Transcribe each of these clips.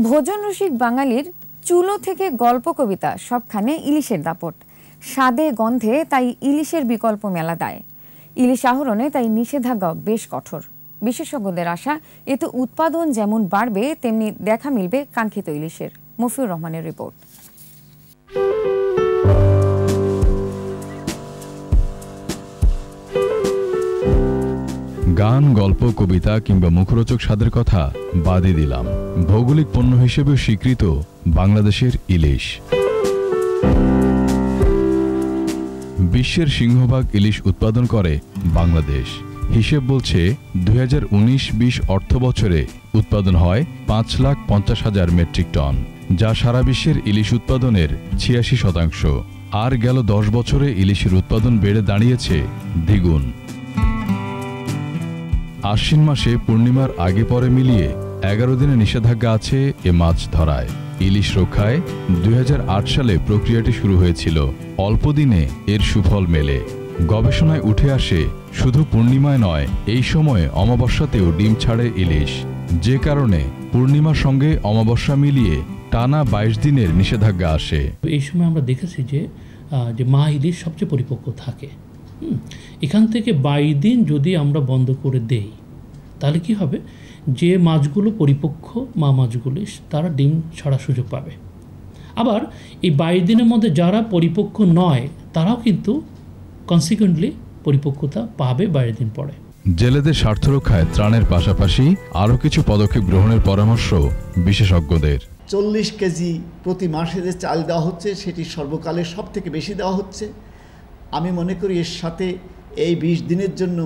ভোজন রসিক বাঙালির চুলো থেকে গল্প কবিতা, সবখানে ইলিশের দাপট। স্বাদে, গন্ধে তাই ইলিশের বিকল্প মেলা দেয়। ইলিশ আহরণে তাই নিষেধাজ্ঞা বেশ কঠোর। বিশেষজ্ঞদের আশা, এতে উৎপাদন যেমন বাড়বে, তেমনি দেখা মিলবে কাঙ্ক্ষিত ইলিশের। মফিউর রহমানের রিপোর্ট। গান, গল্প, কবিতা কিংবা মুখরোচক স্বাদের কথা বাদই দিলাম। ভৌগোলিক পণ্য হিসেবেও স্বীকৃত বাংলাদেশের ইলিশ। বিশ্বের সিংহভাগ ইলিশ উৎপাদন করে বাংলাদেশ। হিসেব বলছে, দুই হাজার উনিশ বিশ অর্থ বছরে উৎপাদন হয় পাঁচ লাখ পঞ্চাশ হাজার মেট্রিক টন, যা সারা বিশ্বের ইলিশ উৎপাদনের ছিয়াশি শতাংশ। আর গেল দশ বছরে ইলিশের উৎপাদন বেড়ে দাঁড়িয়েছে দ্বিগুণ। আশ্বিন মাসে পূর্ণিমার আগে পরে মিলিয়ে এগারো দিনে নিষেধাজ্ঞা আছে এ মাছ ধরায়। ইলিশ রক্ষায় দুই হাজার আট সালে প্রক্রিয়াটি শুরু হয়েছিল। অল্প দিনে এর সুফল মেলে। গবেষণায় উঠে আসে, শুধু পূর্ণিমায় নয়, এই সময়ে অমাবস্যাতেও ডিম ছাড়ে ইলিশ। যে কারণে পূর্ণিমার সঙ্গে অমাবস্যা মিলিয়ে টানা বাইশ দিনের নিষেধাজ্ঞা আসে। এই সময় আমরা দেখেছি যে মা ইলিশ সবচেয়ে পরিপক্ক থাকে। এখান থেকে বাইশ দিন যদি আমরা বন্ধ করে দেই তাহলে কি হবে? যে মাছগুলো পরিপক্ক মা মাছগুলি তারা ডিম ছাড়ার সুযোগ পাবে। আবার এই বাইশ দিনের মধ্যে যারা পরিপক্ক নয় তারাও কিন্তু কনসিকুয়েন্টলি পরিপক্কতা পাবে বাইশ দিন পরে। জেলেদের স্বার্থ রক্ষায় ত্রাণের পাশাপাশি আরও কিছু পদক্ষেপ গ্রহণের পরামর্শ বিশেষজ্ঞদের। চল্লিশ কেজি প্রতি মাসে যে চাল দেওয়া হচ্ছে সেটি সর্বকালের সব থেকে বেশি দেওয়া হচ্ছে। আমি মনে করি এর সাথে এই বিশ দিনের জন্য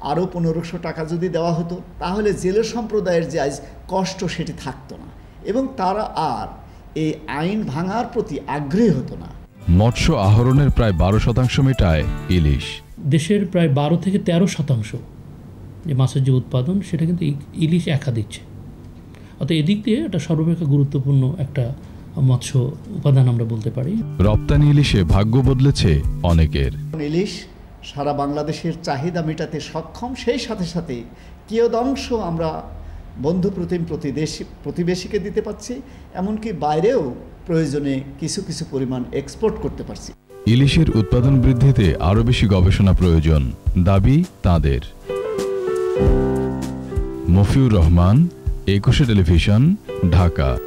আরও পনেরোশো টাকা যদি দেওয়া হতো তাহলে জেলে সম্প্রদায়ের যে আজ কষ্ট সেটি থাকতো না এবং তারা আর এই আইন ভাঙার প্রতি আগ্রহী হতো না। মৎস্য আহরণের প্রায় বারো শতাংশ মেটায় ইলিশ। দেশের প্রায় বারো থেকে তেরো শতাংশ যে মাছের যে উৎপাদন সেটা কিন্তু ই- ইলিশ একা দিচ্ছে অর্থাৎ এদিক দিয়ে এটা সর্বাপেক্ষা গুরুত্বপূর্ণ একটা মৎস্য উপাদান আমরা বলতে পারি। রপ্তানি ইলিশে ভাগ্য বদলেছে অনেকের। ইলিশ সারা বাংলাদেশের চাহিদা মেটাতে সক্ষম সেই সাথে সাথে কিয়দংশ আমরা বন্ধু প্রতিম প্রতিদেশী প্রতিবেশীকে দিতে পারছি এমনকি বাইরেও প্রয়োজনে কিছু কিছু পরিমাণ এক্সপোর্ট করতে পারছি। ইলিশের উৎপাদন বৃদ্ধিতে আরও বেশি গবেষণা প্রয়োজন দাবি তাদের। মফিউর রহমান একুশে টেলিভিশন ঢাকা।